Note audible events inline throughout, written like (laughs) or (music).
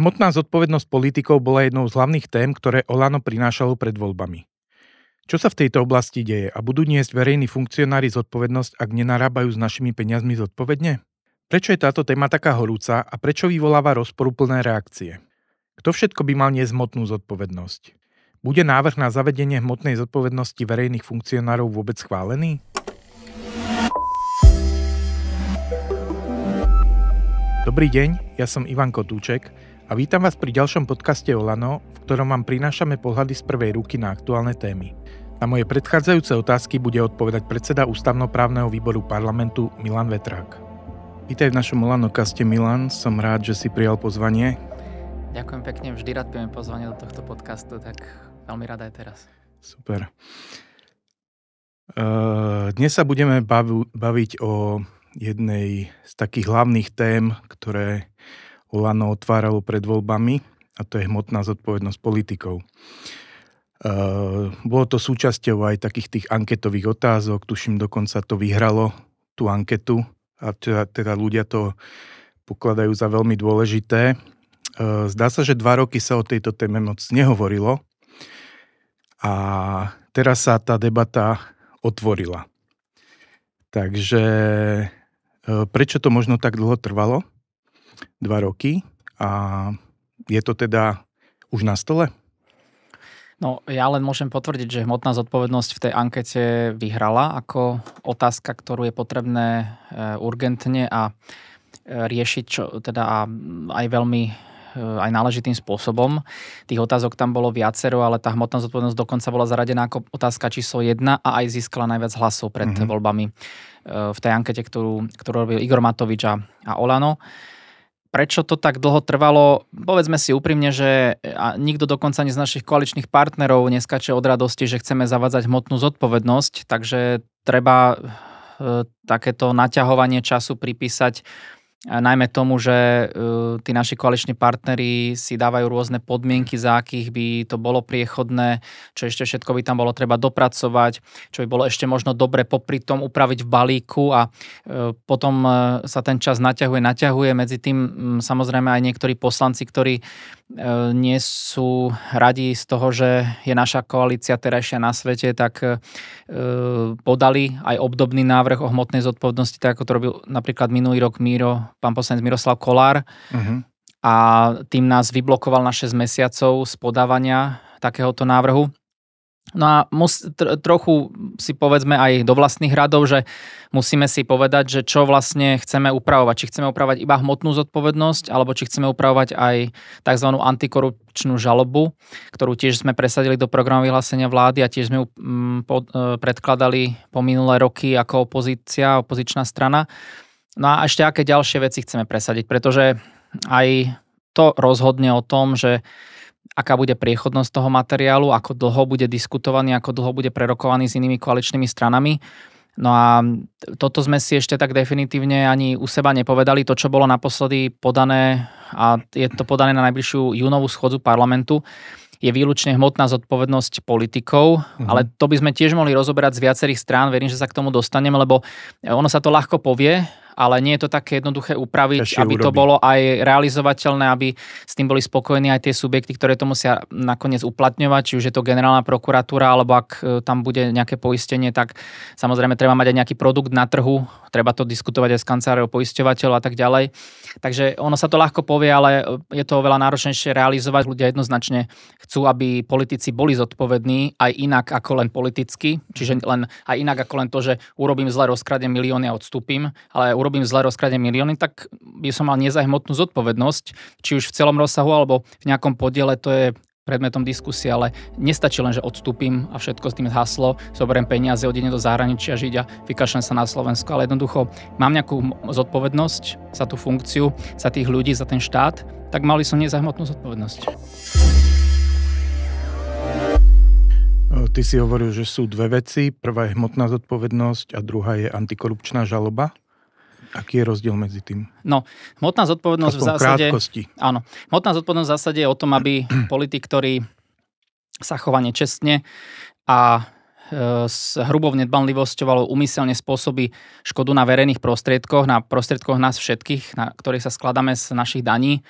Hmotná zodpovednosť politikov bola jednou z hlavných tém, ktoré Olano prinášalo pred voľbami. Čo sa v tejto oblasti deje a budú niesť verejní funkcionári zodpovednosť, ak nenarábajú s našimi peniazmi zodpovedne? Prečo je táto téma taká horúca a prečo vyvoláva rozporúplné reakcie? Kto všetko by mal niesť hmotnú zodpovednosť? Bude návrh na zavedenie hmotnej zodpovednosti verejných funkcionárov vôbec schválený? Dobrý deň, ja som Ivan Kotúček a vítam vás pri ďalšom podcaste Olano, v ktorom vám prinášame pohľady z prvej ruky na aktuálne témy. Na moje predchádzajúce otázky bude odpovedať predseda ústavnoprávneho výboru parlamentu Milan Vetrák. Vítaj v našom Olano kaste Milan, som rád, že si prijal pozvanie. Ďakujem pekne, vždy rád pijem pozvanie do tohto podcastu, tak veľmi rád aj teraz. Super. Uh, dnes sa budeme baviť o jednej z takých hlavných tém, ktoré Olano otváralo pred voľbami a to je hmotná zodpovednosť politikov. Uh, bolo to súčasťou aj takých tých anketových otázok, tuším dokonca to vyhralo, tú anketu a teda, teda ľudia to pokladajú za veľmi dôležité. Uh, zdá sa, že dva roky sa o tejto téme moc nehovorilo a teraz sa tá debata otvorila. Takže uh, prečo to možno tak dlho trvalo? Dva roky a je to teda už na stole? No, ja len môžem potvrdiť, že hmotná zodpovednosť v tej ankete vyhrala ako otázka, ktorú je potrebné e, urgentne a e, riešiť čo, teda a aj veľmi e, aj náležitým spôsobom. Tých otázok tam bolo viacero, ale tá hmotná zodpovednosť dokonca bola zaradená ako otázka číslo 1 a aj získala najviac hlasov pred mm-hmm. voľbami v tej ankete, ktorú, ktorú robil Igor Matovič a, a Olano. Prečo to tak dlho trvalo? Povedzme si úprimne, že nikto dokonca ani z našich koaličných partnerov neskače od radosti, že chceme zavádzať hmotnú zodpovednosť, takže treba e, takéto naťahovanie času pripísať najmä tomu, že uh, tí naši koaliční partneri si dávajú rôzne podmienky, za akých by to bolo priechodné, čo ešte všetko by tam bolo treba dopracovať, čo by bolo ešte možno dobre popri tom upraviť v balíku a uh, potom uh, sa ten čas naťahuje, naťahuje. Medzi tým samozrejme aj niektorí poslanci, ktorí nie sú radi z toho, že je naša koalícia terajšia na svete, tak podali aj obdobný návrh o hmotnej zodpovednosti, tak ako to robil napríklad minulý rok Míro pán poslanec Miroslav Kolár uh-huh. a tým nás vyblokoval na 6 mesiacov z podávania takéhoto návrhu. No a mus, tr- trochu si povedzme aj do vlastných radov, že musíme si povedať, že čo vlastne chceme upravovať. Či chceme upravovať iba hmotnú zodpovednosť, alebo či chceme upravovať aj tzv. antikorupčnú žalobu, ktorú tiež sme presadili do programu vyhlásenia vlády a tiež sme ju mm, e, predkladali po minulé roky ako opozícia, opozičná strana. No a ešte aké ďalšie veci chceme presadiť, pretože aj to rozhodne o tom, že aká bude priechodnosť toho materiálu, ako dlho bude diskutovaný, ako dlho bude prerokovaný s inými koaličnými stranami. No a toto sme si ešte tak definitívne ani u seba nepovedali. To, čo bolo naposledy podané, a je to podané na najbližšiu júnovú schodzu parlamentu, je výlučne hmotná zodpovednosť politikov, uh-huh. ale to by sme tiež mohli rozoberať z viacerých strán, verím, že sa k tomu dostaneme, lebo ono sa to ľahko povie, ale nie je to také jednoduché upraviť, Ešte aby urobí. to bolo aj realizovateľné, aby s tým boli spokojní aj tie subjekty, ktoré to musia nakoniec uplatňovať, či už je to generálna prokuratúra, alebo ak e, tam bude nejaké poistenie, tak samozrejme treba mať aj nejaký produkt na trhu, treba to diskutovať aj s kanceláriou poisťovateľov a tak ďalej. Takže ono sa to ľahko povie, ale je to oveľa náročnejšie realizovať. Ľudia jednoznačne chcú, aby politici boli zodpovední aj inak ako len politicky, čiže len aj inak ako len to, že urobím zle, rozkradem milióny a odstúpim, ale urobím zle, rozkradem milióny, tak by som mal nezaj hmotnú zodpovednosť, či už v celom rozsahu alebo v nejakom podiele, to je predmetom diskusie, ale nestačí len, že odstúpim a všetko s tým haslo, zoberiem peniaze, odjedem do zahraničia žiť a vykašľam sa na Slovensku, ale jednoducho mám nejakú zodpovednosť za tú funkciu, za tých ľudí, za ten štát, tak mali som nezahmotnú zodpovednosť. Ty si hovoril, že sú dve veci. Prvá je hmotná zodpovednosť a druhá je antikorupčná žaloba. Aký je rozdiel medzi tým? No, hmotná zodpovednosť Aspoň v zásade... Krátkosti. Áno. Hmotná zodpovednosť v zásade je o tom, aby (clears throat) politik, ktorý sa chová nečestne a e, s hrubou nedbanlivosťou alebo umyselne spôsobí škodu na verejných prostriedkoch, na prostriedkoch nás všetkých, na ktorých sa skladáme z našich daní,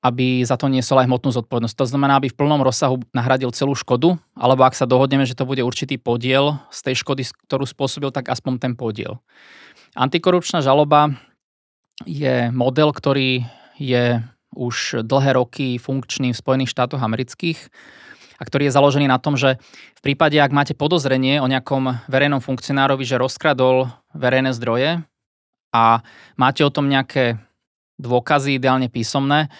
aby za to niesol aj hmotnú zodpovednosť. To znamená, aby v plnom rozsahu nahradil celú škodu, alebo ak sa dohodneme, že to bude určitý podiel z tej škody, ktorú spôsobil, tak aspoň ten podiel. Antikorupčná žaloba je model, ktorý je už dlhé roky funkčný v Spojených štátoch amerických a ktorý je založený na tom, že v prípade, ak máte podozrenie o nejakom verejnom funkcionárovi, že rozkradol verejné zdroje a máte o tom nejaké dôkazy, ideálne písomné,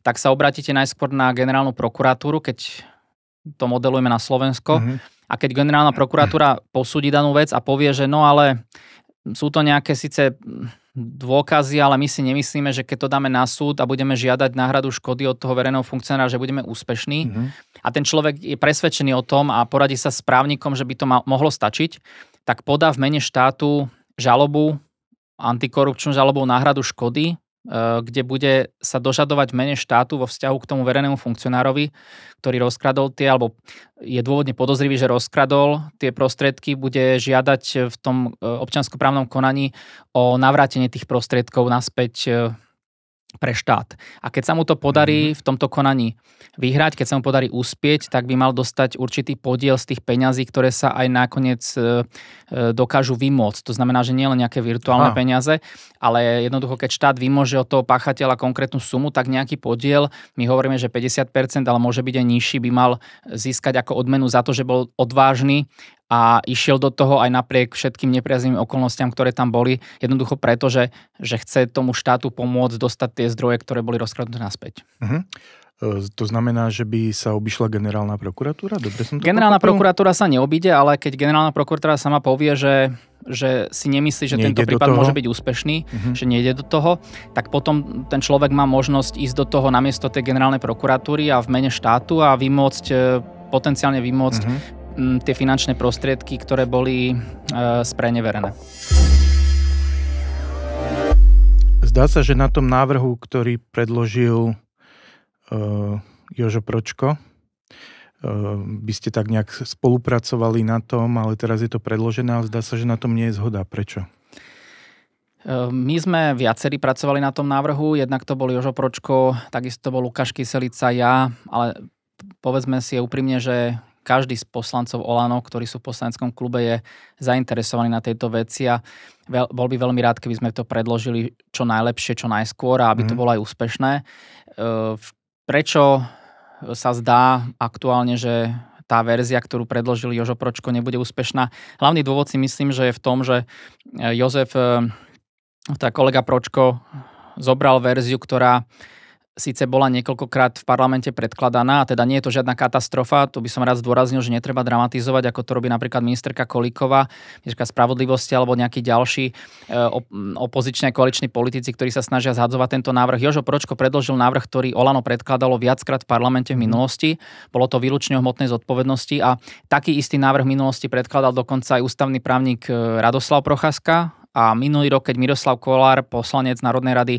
tak sa obratíte najskôr na generálnu prokuratúru, keď to modelujeme na Slovensko. Mm-hmm. A keď generálna prokuratúra posúdi danú vec a povie, že no ale sú to nejaké síce dôkazy, ale my si nemyslíme, že keď to dáme na súd a budeme žiadať náhradu škody od toho verejného funkcionára, že budeme úspešní. Mm-hmm. A ten človek je presvedčený o tom a poradí sa s právnikom, že by to mohlo stačiť, tak podá v mene štátu žalobu, antikorupčnú žalobu náhradu škody kde bude sa dožadovať mene štátu vo vzťahu k tomu verejnému funkcionárovi, ktorý rozkradol tie, alebo je dôvodne podozrivý, že rozkradol tie prostriedky, bude žiadať v tom eh, občanskoprávnom konaní o navrátenie tých prostriedkov naspäť eh, pre štát. A keď sa mu to podarí mhm. v tomto konaní vyhrať, keď sa mu podarí uspieť, tak by mal dostať určitý podiel z tých peňazí, ktoré sa aj nakoniec e, e, dokážu vymôcť. To znamená, že nie len nejaké virtuálne Aha. peniaze, ale jednoducho, keď štát vymôže od toho páchateľa konkrétnu sumu, tak nejaký podiel, my hovoríme, že 50%, ale môže byť aj nižší, by mal získať ako odmenu za to, že bol odvážny a išiel do toho aj napriek všetkým nepriazným okolnostiam, ktoré tam boli, jednoducho preto, že, že chce tomu štátu pomôcť dostať tie zdroje, ktoré boli rozkradnuté naspäť. Uh-huh. To znamená, že by sa obišla generálna prokuratúra? Dobre som to Generálna pochopil? prokuratúra sa neobíde, ale keď generálna prokuratúra sama povie, že, že si nemyslí, že nejde tento prípad môže byť úspešný, uh-huh. že nejde do toho, tak potom ten človek má možnosť ísť do toho namiesto tej generálnej prokuratúry a v mene štátu a vymôcť e, potenciálne vymôcť uh-huh tie finančné prostriedky, ktoré boli e, spreneverené. Zdá sa, že na tom návrhu, ktorý predložil uh, Jožo Pročko, uh, by ste tak nejak spolupracovali na tom, ale teraz je to predložené, ale zdá sa, že na tom nie je zhoda. Prečo? My sme viacerí pracovali na tom návrhu, jednak to bol Jožo Pročko, takisto bol Lukáš Kyselica, ja, ale povedzme si úprimne, že každý z poslancov Olano, ktorí sú v poslaneckom klube, je zainteresovaný na tejto veci a veľ, bol by veľmi rád, keby sme to predložili čo najlepšie, čo najskôr a aby mm. to mhm. bolo aj úspešné. E, prečo sa zdá aktuálne, že tá verzia, ktorú predložil Jožo Pročko, nebude úspešná. Hlavný dôvod si myslím, že je v tom, že Jozef, e, tá kolega Pročko, zobral verziu, ktorá síce bola niekoľkokrát v parlamente predkladaná, a teda nie je to žiadna katastrofa, to by som rád zdôraznil, že netreba dramatizovať, ako to robí napríklad ministerka Kolíková, ministerka spravodlivosti alebo nejakí ďalší e, opoziční a koaliční politici, ktorí sa snažia zhadzovať tento návrh. Jožo Pročko predložil návrh, ktorý Olano predkladalo viackrát v parlamente v mhm. minulosti. Bolo to výlučne o hmotnej zodpovednosti a taký istý návrh v minulosti predkladal dokonca aj ústavný právnik e, Radoslav Procházka, a minulý rok, keď Miroslav Kolár, poslanec Národnej rady,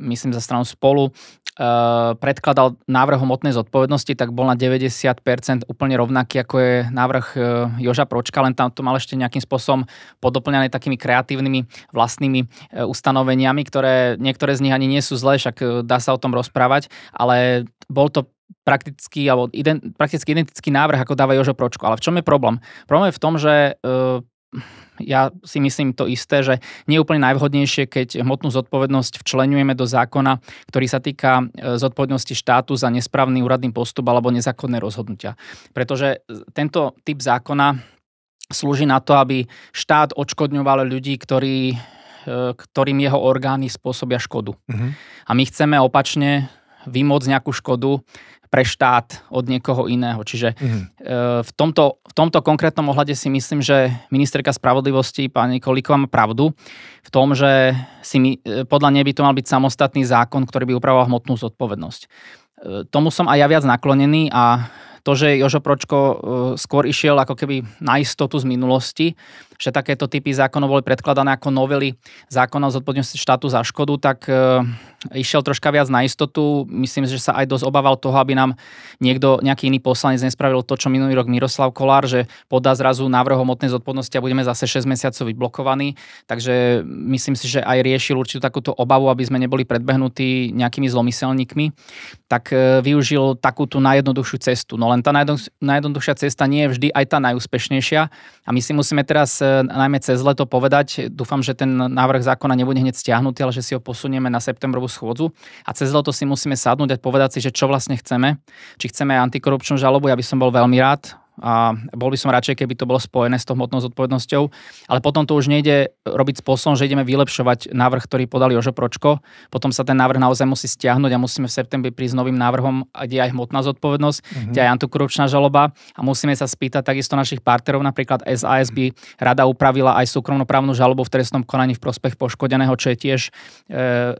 myslím za stranu spolu, uh, predkladal návrh hmotnej zodpovednosti, tak bol na 90% úplne rovnaký, ako je návrh uh, Joža Pročka, len tam to mal ešte nejakým spôsobom podoplňané takými kreatívnymi vlastnými uh, ustanoveniami, ktoré niektoré z nich ani nie sú zlé, však dá sa o tom rozprávať, ale bol to prakticky, alebo ident, prakticky identický návrh, ako dáva Jožo Pročko. Ale v čom je problém? Problém je v tom, že ja si myslím to isté, že nie je úplne najvhodnejšie, keď hmotnú zodpovednosť včlenujeme do zákona, ktorý sa týka e, zodpovednosti štátu za nesprávny úradný postup alebo nezákonné rozhodnutia. Pretože tento typ zákona slúži na to, aby štát odškodňoval ľudí, ktorí, e, ktorým jeho orgány spôsobia škodu. Uh-huh. A my chceme opačne vymôcť nejakú škodu pre štát od niekoho iného. Čiže mm-hmm. v, tomto, v tomto konkrétnom ohľade si myslím, že ministerka spravodlivosti pani Kolíková má pravdu v tom, že si mi, e, podľa nej by to mal byť samostatný zákon, ktorý by upravoval hmotnú zodpovednosť. E, tomu som aj ja viac naklonený a to, že Jožo Pročko e, skôr išiel ako keby na istotu z minulosti, že takéto typy zákonov boli predkladané ako novely zákona o zodpovednosti štátu za škodu, tak e, išiel troška viac na istotu. Myslím, že sa aj dosť obával toho, aby nám niekto, nejaký iný poslanec nespravil to, čo minulý rok Miroslav Kolár, že podá zrazu návrh o motnej zodpovednosti a budeme zase 6 mesiacov vyblokovaní. Takže myslím si, že aj riešil určitú takúto obavu, aby sme neboli predbehnutí nejakými zlomyselníkmi, tak e, využil takú tú najjednoduchšiu cestu. No len tá najjednoduchšia cesta nie je vždy aj tá najúspešnejšia a my si musíme teraz e, najmä cez leto povedať. Dúfam, že ten návrh zákona nebude hneď stiahnutý, ale že si ho posunieme na septembrovú schôdzu. A cez leto si musíme sadnúť a povedať si, že čo vlastne chceme. Či chceme antikorupčnú žalobu, ja by som bol veľmi rád, a bol by som radšej, keby to bolo spojené s tou hmotnou zodpovednosťou. Ale potom to už nejde robiť spôsobom, že ideme vylepšovať návrh, ktorý podal Jožo Pročko. Potom sa ten návrh naozaj musí stiahnuť a musíme v septembri prísť s novým návrhom, kde aj hmotná zodpovednosť, mm-hmm. kde aj antikorupčná žaloba. A musíme sa spýtať takisto našich partnerov, napríklad SAS by rada upravila aj súkromnoprávnu žalobu v trestnom konaní v prospech poškodeného, čo je tiež e,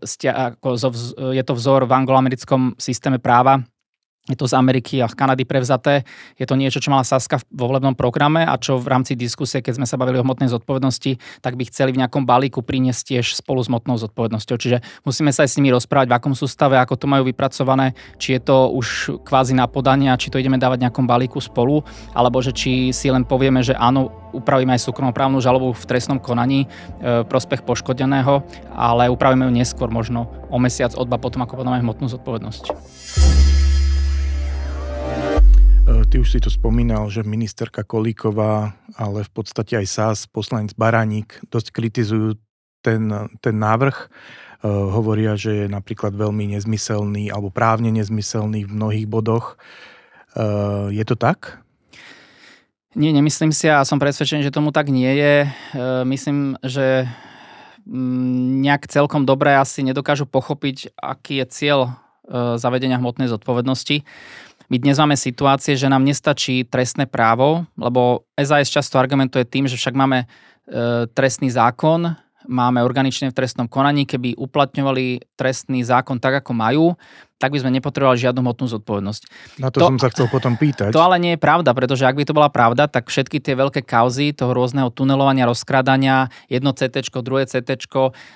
stia, ako, je to vzor v angloamerickom systéme práva je to z Ameriky a Kanady prevzaté. Je to niečo, čo mala Saska vo volebnom programe a čo v rámci diskusie, keď sme sa bavili o hmotnej zodpovednosti, tak by chceli v nejakom balíku priniesť tiež spolu s hmotnou zodpovednosťou. Čiže musíme sa aj s nimi rozprávať, v akom sú stave, ako to majú vypracované, či je to už kvázi na podania, či to ideme dávať v nejakom balíku spolu, alebo že či si len povieme, že áno, upravíme aj súkromnoprávnu žalobu v trestnom konaní e, prospech poškodeného, ale upravíme ju neskôr, možno o mesiac, o dva potom, ako podáme hmotnú zodpovednosť. E, ty už si to spomínal, že ministerka Kolíková, ale v podstate aj SAS, poslanec Baraník, dosť kritizujú ten, ten návrh. E, hovoria, že je napríklad veľmi nezmyselný alebo právne nezmyselný v mnohých bodoch. E, je to tak? Nie, nemyslím si a som presvedčený, že tomu tak nie je. Myslím, že mm, nejak celkom dobre asi nedokážu pochopiť, aký je cieľ zavedenia hmotnej zodpovednosti. My dnes máme situácie, že nám nestačí trestné právo, lebo SAS často argumentuje tým, že však máme e, trestný zákon, máme organične v trestnom konaní, keby uplatňovali trestný zákon tak, ako majú, tak by sme nepotrebovali žiadnu hmotnú zodpovednosť. Na to, to som sa chcel potom pýtať. To ale nie je pravda, pretože ak by to bola pravda, tak všetky tie veľké kauzy toho rôzneho tunelovania, rozkradania, jedno CT, druhé CT,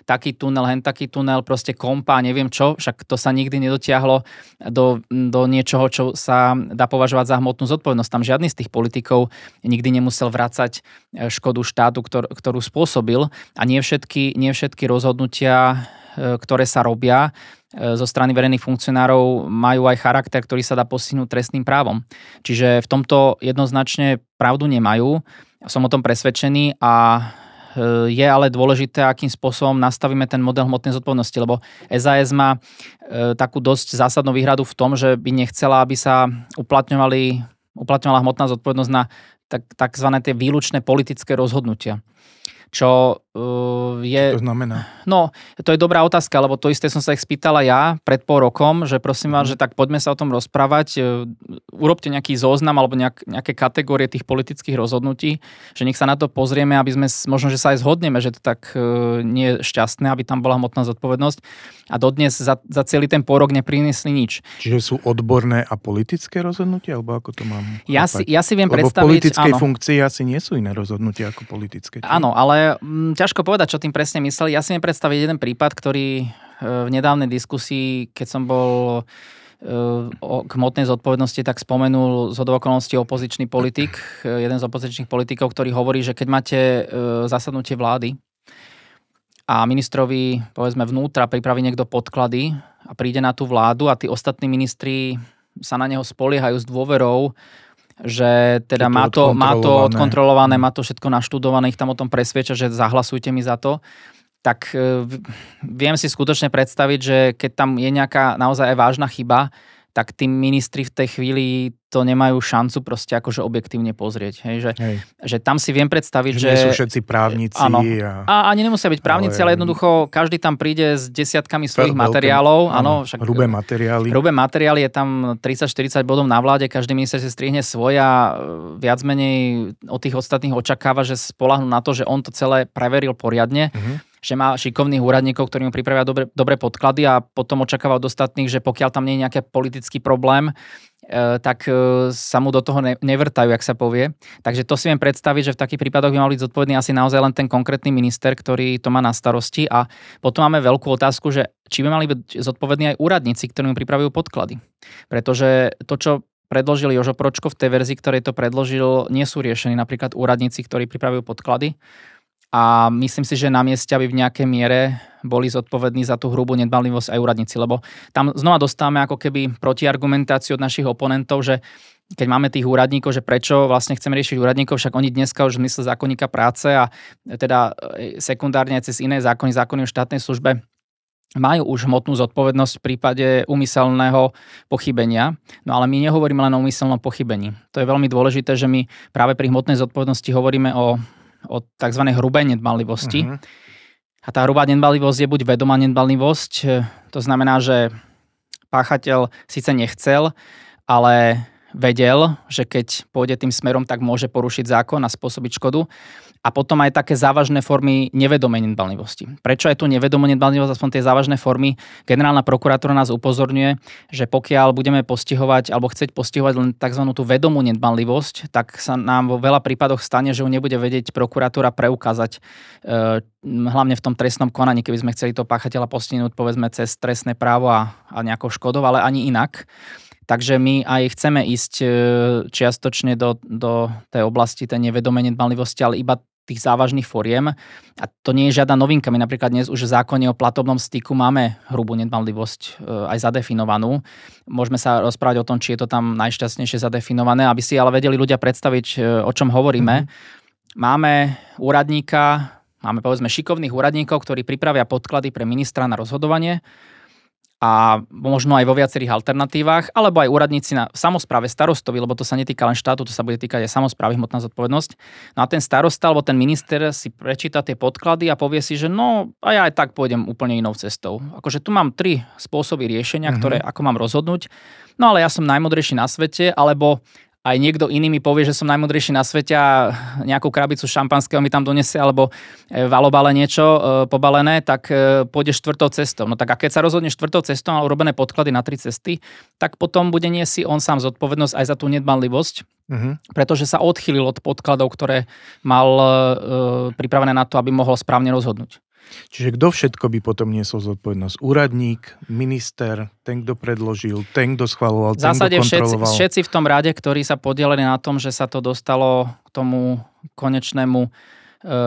taký tunel, hen taký tunel, proste kompa, neviem čo, však to sa nikdy nedotiahlo do, do niečoho, čo sa dá považovať za hmotnú zodpovednosť. Tam žiadny z tých politikov nikdy nemusel vrácať e, škodu štátu, ktor, ktorú spôsobil a nie všetky, nie všetky rozhodnutia, ktoré sa robia, E, zo strany verejných funkcionárov majú aj charakter, ktorý sa dá postihnúť trestným právom. Čiže v tomto jednoznačne pravdu nemajú. Som o tom presvedčený a e, je ale dôležité, akým spôsobom nastavíme ten model hmotnej zodpovednosti, lebo SAS má e, takú dosť zásadnú výhradu v tom, že by nechcela, aby sa uplatňovali, uplatňovala hmotná zodpovednosť na tak, takzvané tie výlučné politické rozhodnutia čo uh, je... Čo to znamená? No, to je dobrá otázka, lebo to isté som sa ich spýtala ja pred pol rokom, že prosím vás, mm. že tak poďme sa o tom rozprávať, uh, urobte nejaký zoznam alebo nejak, nejaké kategórie tých politických rozhodnutí, že nech sa na to pozrieme, aby sme, možno, že sa aj zhodneme, že to tak uh, nie je šťastné, aby tam bola hmotná zodpovednosť a dodnes za, za celý ten porok nepriniesli nič. Čiže sú odborné a politické rozhodnutia, alebo ako to mám? Ja si, ja si viem Lebo predstaviť... v politickej áno. funkcii asi nie sú iné rozhodnutia ako politické. Či? Áno, ale m, mm, ťažko povedať, čo tým presne mysleli. Ja si viem predstaviť jeden prípad, ktorý e, v nedávnej diskusii, keď som bol e, k motnej zodpovednosti, tak spomenul z okolností opozičný politik, e, jeden z opozičných politikov, ktorý hovorí, že keď máte zasadnutie vlády a ministrovi, povedzme, vnútra pripraví niekto podklady a príde na tú vládu a tí ostatní ministri sa na neho spoliehajú s dôverou, že teda má to, má to odkontrolované, má to všetko naštudované, ich tam o tom presvieča, že zahlasujte mi za to, tak e, viem si skutočne predstaviť, že keď tam je nejaká naozaj aj vážna chyba, tak tí ministri v tej chvíli to nemajú šancu proste akože objektívne pozrieť. Hej? Že, Hej. že tam si viem predstaviť, že... že... Nie sú všetci právnici. Áno. A... a ani nemusia byť právnici, ale, ale jednoducho každý tam príde s desiatkami svojich veľké, materiálov. Áno, však, hrubé materiály. Hrubé materiály, je tam 30-40 bodov na vláde, každý minister si strihne svoja, viac menej od tých ostatných očakáva, že spolahnú na to, že on to celé preveril poriadne. Uh-huh že má šikovných úradníkov, ktorí mu pripravia dobre, dobre podklady a potom očakáva od ostatných, že pokiaľ tam nie je nejaký politický problém, tak sa mu do toho nevrtajú, ak sa povie. Takže to si viem predstaviť, že v takých prípadoch by mal byť zodpovedný asi naozaj len ten konkrétny minister, ktorý to má na starosti. A potom máme veľkú otázku, že či by mali byť zodpovední aj úradníci, ktorí mu pripravujú podklady. Pretože to, čo predložil Jožo Pročko v tej verzii, ktorej to predložil, nie sú riešení napríklad úradníci, ktorí pripravujú podklady a myslím si, že na mieste, aby v nejakej miere boli zodpovední za tú hrubú nedbalivosť aj úradníci, lebo tam znova dostávame ako keby protiargumentáciu od našich oponentov, že keď máme tých úradníkov, že prečo vlastne chceme riešiť úradníkov, však oni dneska už v zmysle zákonníka práce a teda e, sekundárne cez iné zákony, zákony o štátnej službe majú už hmotnú zodpovednosť v prípade úmyselného pochybenia. No ale my nehovoríme len o úmyselnom pochybení. To je veľmi dôležité, že my práve pri hmotnej zodpovednosti hovoríme o o tzv. hrubej nedbanlivosti. Uh-huh. A tá hrubá nedbanlivosť je buď vedomá nedbanlivosť, e, to znamená, že páchateľ síce nechcel, ale vedel, že keď pôjde tým smerom, tak môže porušiť zákon a spôsobiť škodu a potom aj také závažné formy nevedomej nedbanlivosti. Prečo je tu nevedomá nedbanlivosť, aspoň tie závažné formy? Generálna prokuratúra nás upozorňuje, že pokiaľ budeme postihovať alebo chcieť postihovať len tzv. tú vedomú nedbanlivosť, tak sa nám vo veľa prípadoch stane, že ju nebude vedieť prokuratúra preukázať, e, hlavne v tom trestnom konaní, keby sme chceli to páchateľa postihnúť povedzme cez trestné právo a, a nejakou škodou, ale ani inak. Takže my aj chceme ísť e, čiastočne do, do tej oblasti tej nevedomej nedbanlivosti, ale iba tých závažných foriem. A to nie je žiadna novinka. My napríklad dnes už v zákone o platobnom styku máme hrubú nedbanlivosť e, aj zadefinovanú. Môžeme sa rozprávať o tom, či je to tam najšťastnejšie zadefinované, aby si ale vedeli ľudia predstaviť, e, o čom hovoríme. Mm-hmm. Máme úradníka, máme povedzme šikovných úradníkov, ktorí pripravia podklady pre ministra na rozhodovanie a možno aj vo viacerých alternatívach, alebo aj úradníci na samozpráve starostovi, lebo to sa netýka len štátu, to sa bude týkať aj samozprávy, hmotná zodpovednosť. No a ten starosta alebo ten minister si prečíta tie podklady a povie si, že no a ja aj tak pôjdem úplne inou cestou. Akože tu mám tri spôsoby riešenia, mm-hmm. ktoré ako mám rozhodnúť. No ale ja som najmodrejší na svete, alebo aj niekto iný mi povie, že som najmudrejší na svete a nejakú krabicu šampanského mi tam donesie alebo e, v alobale niečo e, pobalené, tak e, pôjdeš štvrtou cestou. No tak a keď sa rozhodne štvrtou cestou a urobené podklady na tri cesty, tak potom bude nie si on sám zodpovednosť aj za tú nedbanlivosť, uh-huh. pretože sa odchýlil od podkladov, ktoré mal uh, pripravené na to, aby mohol správne rozhodnúť. Čiže kto všetko by potom niesol zodpovednosť? Úradník, minister, ten, kto predložil, ten, kto schvaloval, ten, zásade kto kontroloval? Všetci, všetci v tom rade, ktorí sa podielili na tom, že sa to dostalo k tomu konečnému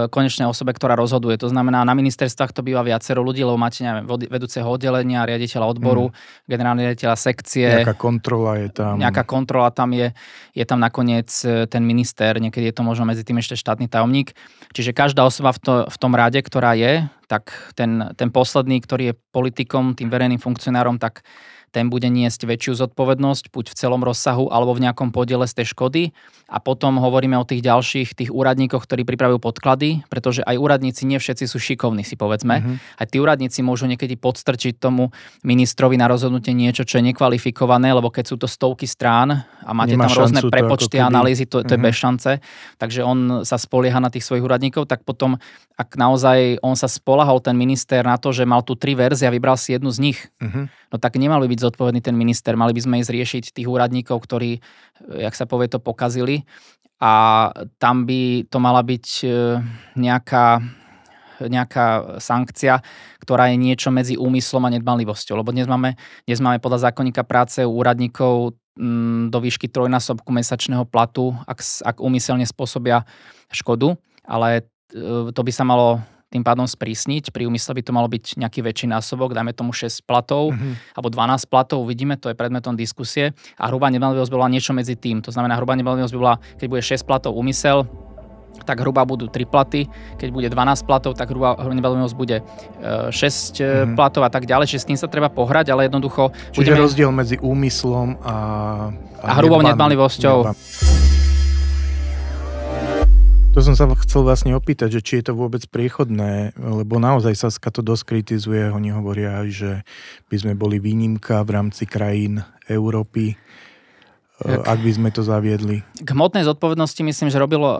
konečnej osobe, ktorá rozhoduje. To znamená, na ministerstvách to býva viacero ľudí, lebo máte neviem, vedúceho oddelenia, riaditeľa odboru, mm. generálne riaditeľa sekcie. Nejaká kontrola je tam. Nejaká kontrola tam je. Je tam nakoniec e, ten minister, niekedy je to možno medzi tým ešte štátny tajomník. Čiže každá osoba v, to, v tom rade, ktorá je, tak ten, ten posledný, ktorý je politikom, tým verejným funkcionárom, tak ten bude niesť väčšiu zodpovednosť, buď v celom rozsahu alebo v nejakom podiele z tej škody. A potom hovoríme o tých ďalších, tých úradníkoch, ktorí pripravujú podklady, pretože aj úradníci nie všetci sú šikovní, si povedzme. Mm-hmm. Aj tí úradníci môžu niekedy podstrčiť tomu ministrovi na rozhodnutie niečo, čo je nekvalifikované, lebo keď sú to stovky strán a máte Nemá tam rôzne prepočty a analýzy, to, to mm-hmm. je mhm. bez šance. Takže on sa spolieha na tých svojich úradníkov, tak potom, ak naozaj on sa spolahol, ten minister, na to, že mal tu tri verzie a vybral si jednu z nich, mm-hmm no tak nemal by byť zodpovedný ten minister. Mali by sme ísť riešiť tých úradníkov, ktorí, jak sa povie, to pokazili. A tam by to mala byť e, nejaká, nejaká sankcia, ktorá je niečo medzi úmyslom a nedbanlivosťou. Lebo dnes máme, dnes máme podľa zákonníka práce u úradníkov mm, do výšky trojnásobku mesačného platu, ak, ak úmyselne spôsobia škodu, ale e, to by sa malo tým pádom sprísniť. Pri úmysle by to malo byť nejaký väčší násobok, dajme tomu 6 platov mm-hmm. alebo 12 platov, uvidíme, to je predmetom diskusie. A hrubá nebanlivosť bola niečo medzi tým. To znamená, hrubá nebanlivosť by bola, keď bude 6 platov úmysel, tak hrubá budú 3 platy, keď bude 12 platov, tak hrubá nebanlivosť bude 6 mm-hmm. platov a tak ďalej, čiže s tým sa treba pohrať, ale jednoducho... Čiže budeme... rozdiel medzi úmyslom a... A, a hrubou nedbanlivosťou. To som sa chcel vlastne opýtať, že či je to vôbec priechodné, lebo naozaj Saska to dosť kritizuje. Oni hovoria, že by sme boli výnimka v rámci krajín Európy. Ak by sme to zaviedli? K hmotnej zodpovednosti myslím, že robilo e,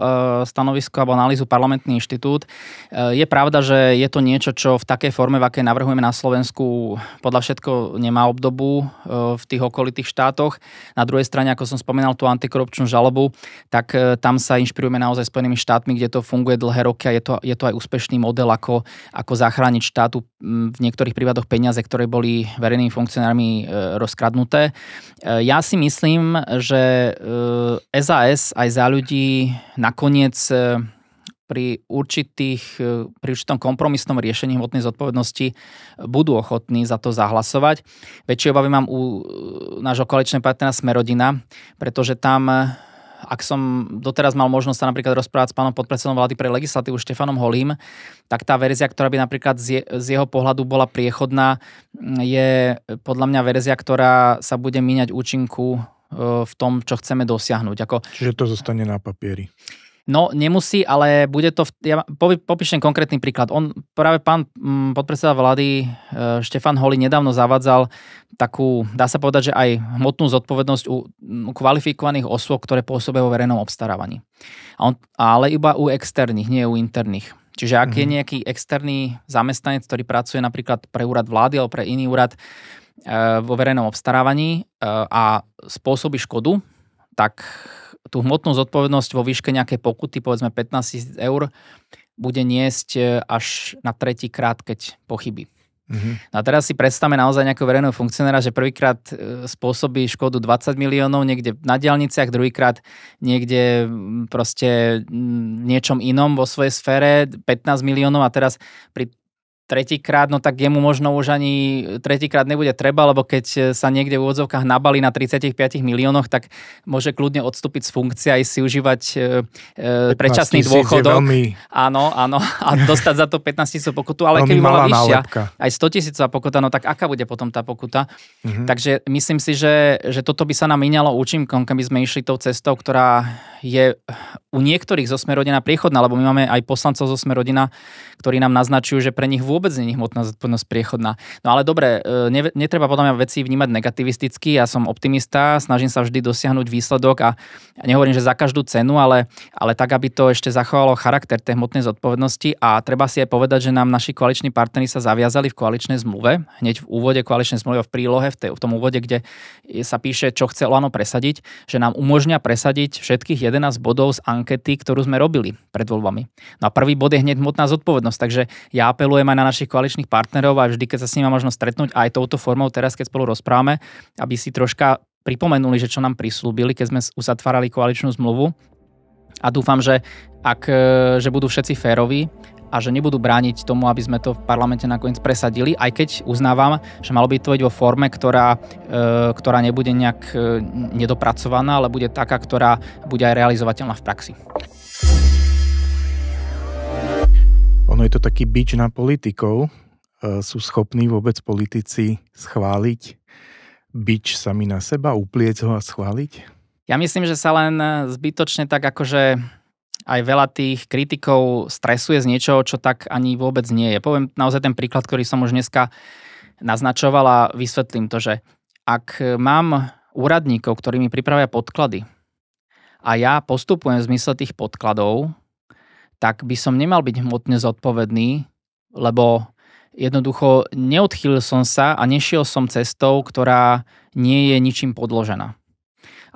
stanovisko alebo analýzu parlamentný inštitút. E, je pravda, že je to niečo, čo v takej forme, v akej navrhujeme na Slovensku, podľa všetko nemá obdobu e, v tých okolitých štátoch. Na druhej strane, ako som spomínal tú antikorupčnú žalobu, tak tam sa inšpirujeme naozaj Spojenými štátmi, kde to funguje dlhé roky a je to, je to aj úspešný model, ako, ako zachrániť štátu v niektorých prípadoch peniaze, ktoré boli verejnými funkcionármi rozkradnuté. Ja si myslím, že SAS eh, aj za ľudí nakoniec eh, pri, určitých, eh, pri určitom kompromisnom riešení hmotnej zodpovednosti budú ochotní za to zahlasovať. Väčšie obavy mám u nášho koaličného partnera Smerodina, pretože tam ak som doteraz mal možnosť sa napríklad rozprávať s pánom podpredsedom vlády pre legislatívu Štefanom Holím, tak tá verzia, ktorá by napríklad z, z jeho pohľadu bola priechodná, je podľa mňa verzia, ktorá sa bude míňať účinku v tom, čo chceme dosiahnuť. Ako... Čiže to zostane na papieri. No, nemusí, ale bude to... V, ja popíšem konkrétny príklad. On, práve pán mm, podpredseda vlády e, Štefan Holi nedávno zavadzal takú, dá sa povedať, že aj hmotnú zodpovednosť u, u kvalifikovaných osôb, ktoré pôsobia vo verejnom obstarávaní. A on, ale iba u externých, nie u interných. Čiže ak mm-hmm. je mhm. nejaký externý zamestnanec, ktorý pracuje napríklad pre úrad vlády alebo pre iný úrad, Eh, vo verejnom obstarávaní eh, a spôsobí škodu, tak tú hmotnú zodpovednosť vo výške nejakej pokuty, povedzme 15 tisíc eur, bude niesť eh, až na tretí krát, keď pochybí. Mm-hmm. No a teraz si predstavme naozaj nejakého verejného funkcionára, že prvýkrát spôsobí škodu 20 miliónov niekde na diálniciach, druhýkrát niekde mm, proste mm, niečom inom vo svojej sfére 15 miliónov a teraz pri tretíkrát, no tak jemu možno už ani tretíkrát nebude treba, lebo keď sa niekde v úvodzovkách nabalí na 35 miliónoch, tak môže kľudne odstúpiť z funkcie aj si užívať e, predčasný dôchodok. Veľmi... Áno, áno, a dostať za to 15 tisíc pokutu, ale keby mala vyššia, nálepka. aj 100 tisícová pokuta, no tak aká bude potom tá pokuta? Mm-hmm. Takže myslím si, že, že toto by sa nám míňalo účinkom, keby sme išli tou cestou, ktorá je u niektorých zo Smerodina priechodná, lebo my máme aj poslancov zo Smerodina, ktorí nám naznačujú, že pre nich vôbec je hmotná zodpovednosť priechodná. No ale dobre, e, ne, netreba podľa mňa veci vnímať negativisticky, ja som optimista, snažím sa vždy dosiahnuť výsledok a ja nehovorím, že za každú cenu, ale, ale tak, aby to ešte zachovalo charakter tej hmotnej zodpovednosti a treba si aj povedať, že nám naši koaliční partnery sa zaviazali v koaličnej zmluve, hneď v úvode koaličnej zmluvy v prílohe, v, tej, v tom úvode, kde sa píše, čo chce Olano presadiť, že nám umožňa presadiť všetkých 11 bodov z ankety, ktorú sme robili pred voľbami. No a prvý bod je hneď hmotná zodpovednosť, takže ja apelujem aj na našich koaličných partnerov a vždy, keď sa s nimi možno stretnúť aj touto formou teraz, keď spolu rozprávame, aby si troška pripomenuli, že čo nám prislúbili, keď sme uzatvárali koaličnú zmluvu. A dúfam, že, ak, e, že budú všetci férovi a že nebudú brániť tomu, aby sme to v parlamente nakoniec presadili, aj keď uznávam, že malo by to byť vo forme, ktorá, e, ktorá nebude nejak e, nedopracovaná, ale bude taká, ktorá bude aj realizovateľná v praxi. Ono je to taký bič na politikov. E, sú schopní vôbec politici schváliť bič sami na seba, upliec ho a schváliť? Ja myslím, že sa len zbytočne tak akože aj veľa tých kritikov stresuje z niečoho, čo tak ani vôbec nie je. Poviem naozaj ten príklad, ktorý som už dneska naznačoval a vysvetlím to, že ak mám úradníkov, ktorí mi pripravia podklady a ja postupujem v zmysle tých podkladov, tak by som nemal byť hmotne zodpovedný, lebo jednoducho neodchýlil som sa a nešiel som cestou, ktorá nie je ničím podložená.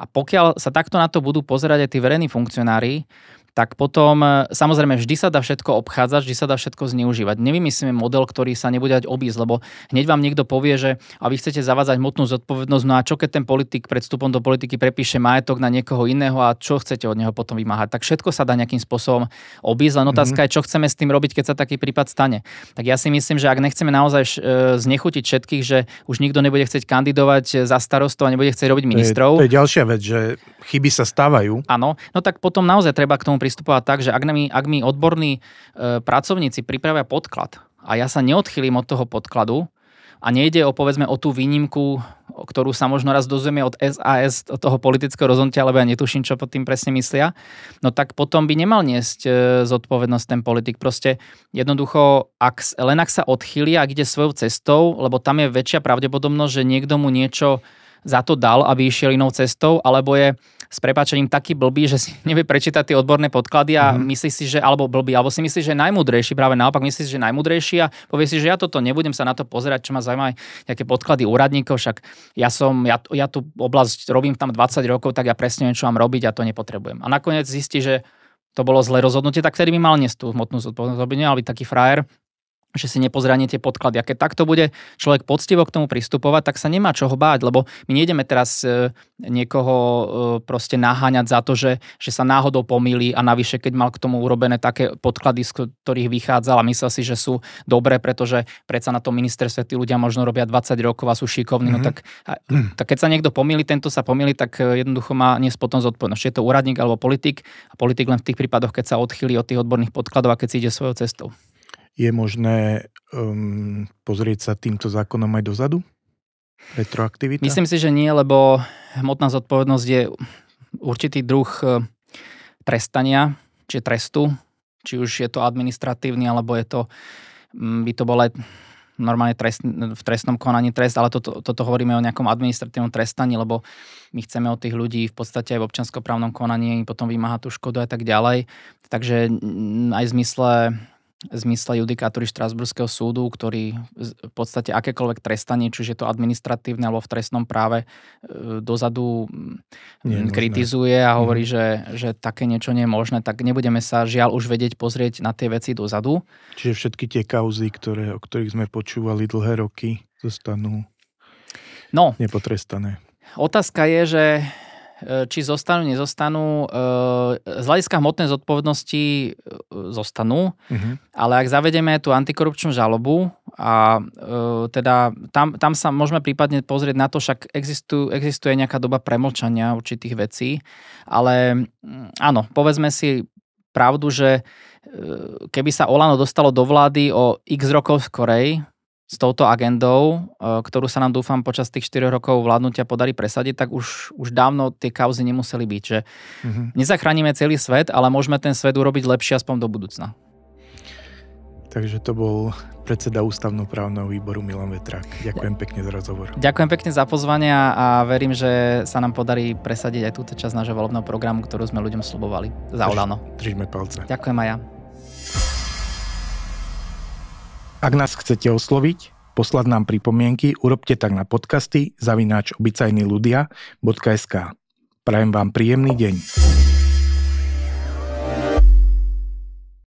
A pokiaľ sa takto na to budú pozerať aj tí verejní funkcionári, tak potom e, samozrejme vždy sa dá všetko obchádzať, vždy sa dá všetko zneužívať. Nevymyslíme model, ktorý sa nebude dať obísť, lebo hneď vám niekto povie, že a vy chcete zavádzať hmotnú zodpovednosť, no a čo keď ten politik pred vstupom do politiky prepíše majetok na niekoho iného a čo chcete od neho potom vymáhať. Tak všetko sa dá nejakým spôsobom obísť, len otázka mm-hmm. je, čo chceme s tým robiť, keď sa taký prípad stane. Tak ja si myslím, že ak nechceme naozaj e, znechutiť všetkých, že už nikto nebude chcieť kandidovať za starostov a nebude chcieť robiť ministrov. To je, to je ďalšia vec, že chyby sa stávajú. Áno, no tak potom naozaj treba k tomu pristupovať tak, že ak mi, ak mi odborní e, pracovníci pripravia podklad a ja sa neodchýlim od toho podkladu a nejde o povedzme o tú výnimku, ktorú sa možno raz dozvieme od SAS, od toho politického rozhodnutia, lebo ja netuším, čo pod tým presne myslia, no tak potom by nemal niesť e, zodpovednosť ten politik. Proste jednoducho, ak, len ak sa odchýli, ak ide svojou cestou, lebo tam je väčšia pravdepodobnosť, že niekto mu niečo za to dal, aby išiel inou cestou, alebo je s prepačením taký blbý, že si (laughs) nevie prečítať tie odborné podklady a mm. myslí si, že alebo blbý, alebo si myslí, že je najmudrejší, práve naopak myslí si, že je najmudrejší a povie si, že ja toto nebudem sa na to pozerať, čo ma zaujíma nejaké podklady úradníkov, však ja som, ja, ja tú oblasť robím tam 20 rokov, tak ja presne viem, čo mám robiť a to nepotrebujem. A nakoniec zistí, že to bolo zlé rozhodnutie, tak vtedy by mal niesť tú hmotnú zodpovednosť, aby nemal byť taký frajer, že si nepozranie tie podklady. A keď takto bude človek poctivo k tomu pristupovať, tak sa nemá čoho báť, lebo my nejdeme teraz e, niekoho e, proste naháňať za to, že, že sa náhodou pomýli a navyše, keď mal k tomu urobené také podklady, z ktorých vychádzal a myslel si, že sú dobré, pretože predsa na tom ministerstve tí ľudia možno robia 20 rokov a sú šikovní, mm-hmm. no mhm. tak, tak keď sa niekto pomýli, tento sa pomýli, tak e, jednoducho má niesť potom zodpovednosť. Či je to úradník alebo politik a politik len v tých prípadoch, keď sa odchýli od tých odborných podkladov a keď si ide svojou cestou. Je možné um, pozrieť sa týmto zákonom aj dozadu? Retroaktivita? Myslím si, že nie, lebo hmotná zodpovednosť je určitý druh e, trestania, či trestu, či už je to administratívny, alebo je to, mm, by to bolo aj normálne trest, v trestnom konaní trest, ale toto, toto hovoríme o nejakom administratívnom trestaní, lebo my chceme od tých ľudí v podstate aj v občanskoprávnom konaní potom vymáhať tú škodu a tak ďalej. Takže mm, aj v zmysle zmysle judikatúry Štrasburského súdu, ktorý v podstate akékoľvek trestanie, či už je to administratívne alebo v trestnom práve, e, dozadu nie kritizuje a hovorí, mm. že, že také niečo nie je možné, tak nebudeme sa žiaľ už vedieť pozrieť na tie veci dozadu. Čiže všetky tie kauzy, ktoré, o ktorých sme počúvali dlhé roky, zostanú no, nepotrestané. Otázka je, že či zostanú, nezostanú. E, z hľadiska hmotnej zodpovednosti e, zostanú, uh-huh. ale ak zavedeme tú antikorupčnú žalobu a teda tam, tam sa môžeme prípadne pozrieť na to, však existujú, existuje nejaká doba premlčania určitých vecí, ale mm, áno, povedzme si pravdu, že keby sa Olano dostalo do vlády o x rokov skorej, s touto agendou, e, ktorú sa nám dúfam počas tých 4 rokov vládnutia podarí presadiť, tak už, už dávno tie kauzy nemuseli byť. Že mm-hmm. nezachránime celý svet, ale môžeme ten svet urobiť lepšie aspoň do budúcna. Takže to bol predseda ústavnoprávneho výboru Milan Vetrák. Ďakujem pekne za rozhovor. Ďakujem pekne za pozvanie a verím, že sa nám podarí presadiť aj túto časť nášho volebného programu, ktorú sme ľuďom slubovali. Za Drž, Držíme palce. Ďakujem aj ja. Ak nás chcete osloviť, poslať nám pripomienky, urobte tak na podcasty zavináč obyčajný ľudia.sk. Prajem vám príjemný deň.